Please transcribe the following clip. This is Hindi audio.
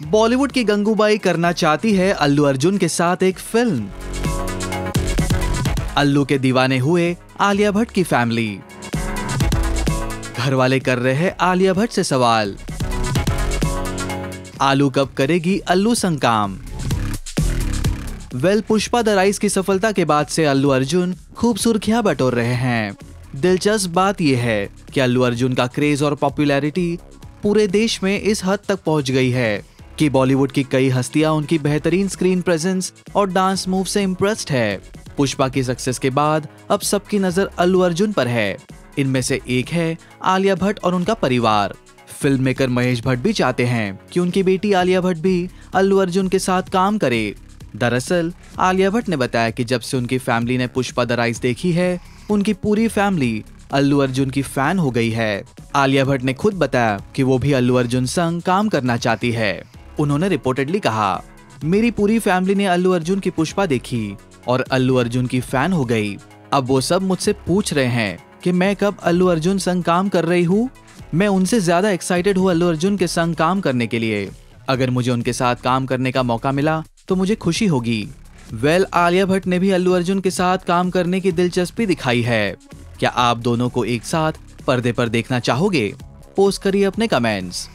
बॉलीवुड की गंगूबाई करना चाहती है अल्लू अर्जुन के साथ एक फ़िल्म। अल्लू के दीवाने हुए आलिया भट्ट की फैमिली। घर वाले कर रहे हैं आलिया भट्ट से सवाल। आलू कब करेगी अल्लू संग काम वेल, पुष्पा द राइस की सफलता के बाद से अल्लू अर्जुन खूब सुर्खियाँ बटोर रहे हैं। दिलचस्प बात यह है कि अल्लू अर्जुन का क्रेज और पॉपुलैरिटी पूरे देश में इस हद तक पहुँच गई है। कि बॉलीवुड की कई हस्तियाँ उनकी बेहतरीन स्क्रीन प्रेजेंस और डांस मूव से इम्प्रेस्ड है। पुष्पा की सक्सेस के बाद अब सबकी नज़र अल्लू अर्जुन पर है। इनमें से एक है आलिया भट्ट और उनका परिवार। फ़िल्म मेकर महेश भट्ट भी चाहते हैं कि उनकी बेटी आलिया भट्ट भी अल्लू अर्जुन के साथ काम करे। दरअसल, आलिया भट्ट ने बताया कि जब से उनकी फैमिली ने पुष्पा द राइस देखी है, उनकी पूरी फैमिली अल्लू अर्जुन की फ़ैन हो गई है। आलिया भट्ट ने खुद बताया कि वो भी अल्लू अर्जुन संग काम करना चाहती है। उन्होंने रिपोर्टेडली कहा मेरी पूरी फैमिली ने अल्लू अर्जुन की पुष्पा देखी और अल्लू अर्जुन की फ़ैन हो गई। अब वो सब मुझसे पूछ रहे हैं कि मैं कब अल्लू अर्जुन संग काम कर रही हूँ? मैं उनसे ज़्यादा एक्साइटेड हूँ अल्लू अर्जुन के संग काम करने के लिए। अगर मुझे उनके साथ काम करने का मौका मिला तो मुझे खुशी होगी। वेल well, आलिया भट्ट ने भी अल्लू अर्जुन के साथ काम करने की दिलचस्पी दिखाई है। क्या आप दोनों को एक साथ पर्दे पर देखना चाहोगे? पोस्ट करिए अपने कमेंट्स